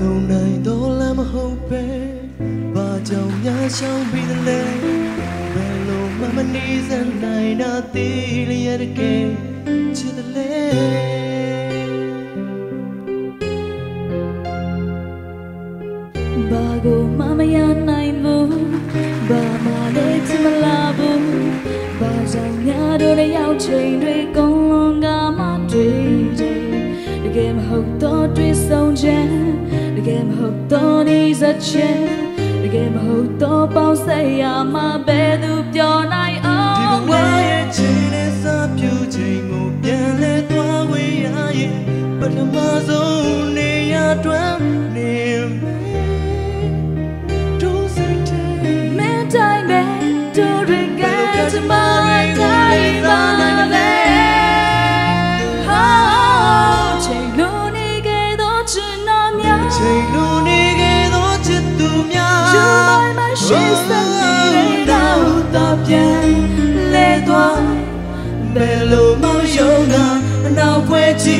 ဆုံးနိုင်တော့လည်းမဟုတ်ပဲဘာကြောင့်များရှောင်ပြီးသလဲဘယ်လိုမှမနေစနိုင်တာသေးလျက်တကယ်ချစ်တယ်လေဘာကိုမမရနိုင်ဘူးဘာမှလည်းချင်မလာဘူးဘာကြောင့်များတို့ရဲ့ရောက်ချိန်တွေကုန်လွန်ကမှတွေ့တယ်တကယ်မဟုတ်တော့တွေ့ဆုံးခြင်းတ ကယ်မဟုတ်တော့နေစခြင်းတကယ်မဟုတ်တော့ပေါင်းဆက်ရမှာပဲသူပြောနိုင်အောဒီင် ဘယ်လိုမှယုံတာအနောက်ဖွယ်ချီ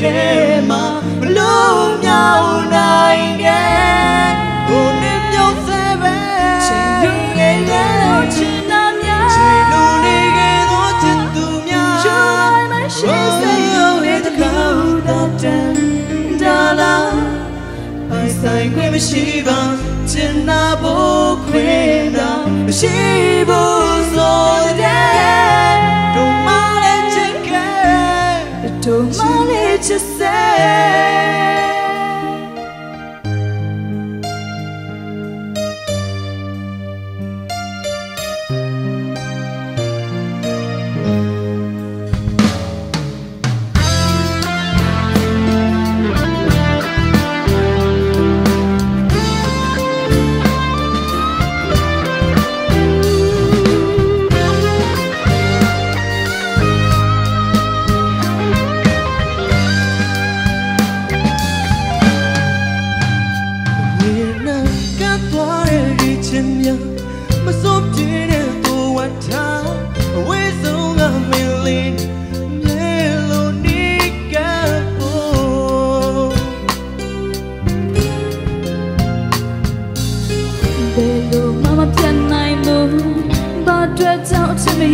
တဲ့မှာမလို့မြောက်နိုင်ခဲ့ဘုန်းနဲ့မြောက်စေပဲချိန်လို့နေခဲ့တော့ချင်နာများချိန်လိုနေခဲ့သောချစ်သူများ You are my sister ရဲ့တကောက်တော့တန်ဒါလာပိုင်ဆိုင်ခွင့်မရှိပါချင်နာဖို့ခွင့်တော့မရှိ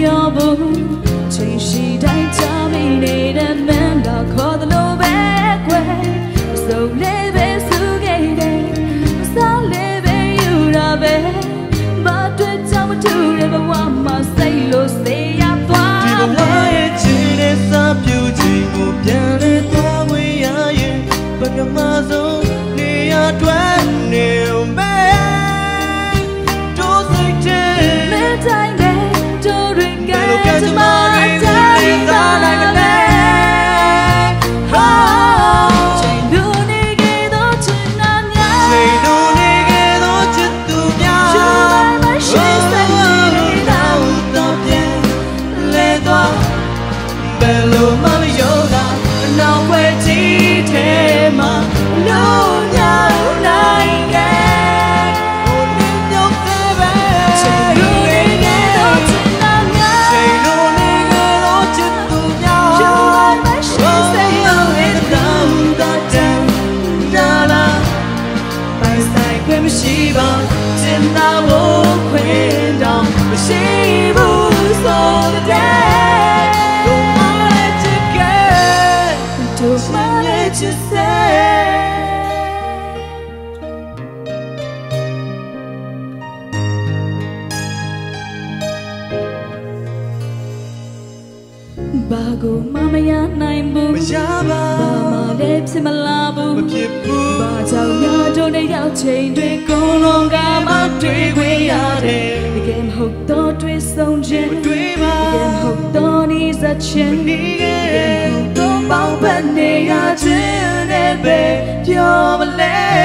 ကြောင့် ကိုမမရနိုင်ဘူးမရပါဘာမှလည်းဖြစ်မလာဘူးမဖြစ်ဘူးဘာကြောင့်များတို့နဲ့ရောက်ချိန်တွေကုန်လွန်ကမှတွေ့ခွင့်ရတယ်တကယ်မဟုတ်တော့တွေ့ဆုံးခြင်းမတွေ့ပါတကယ်မဟုတ်တော့နေစခြင်းနေခဲ့တကယ်မဟုတ်တော့ပေါင်းဖက်နေရခြင်းနဲ့ပဲပြောမလဲ